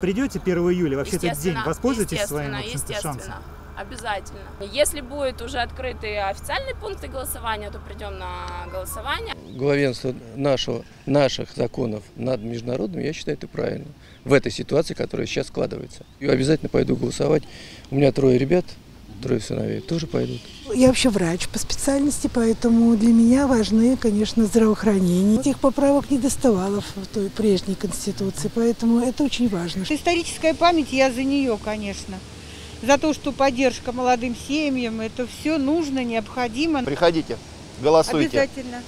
Придете 1 июля, вообще этот день, Естественно, воспользуетесь своим естественно, шансом? Обязательно. Если будут уже открыты официальные пункты голосования, то придем на голосование. главенство нашего, наших законов над международными, я считаю, это правильно. В этой ситуации, которая сейчас складывается. Я обязательно пойду голосовать. У меня трое ребят, трое сыновей, тоже пойдут. Я вообще врач по специальности, поэтому для меня важны, конечно, здравоохранение. Этих поправок не доставало в той прежней Конституции, поэтому это очень важно. Историческая память, я за нее, конечно. За то, что поддержка молодым семьям, это все нужно, необходимо. Приходите, голосуйте. Обязательно.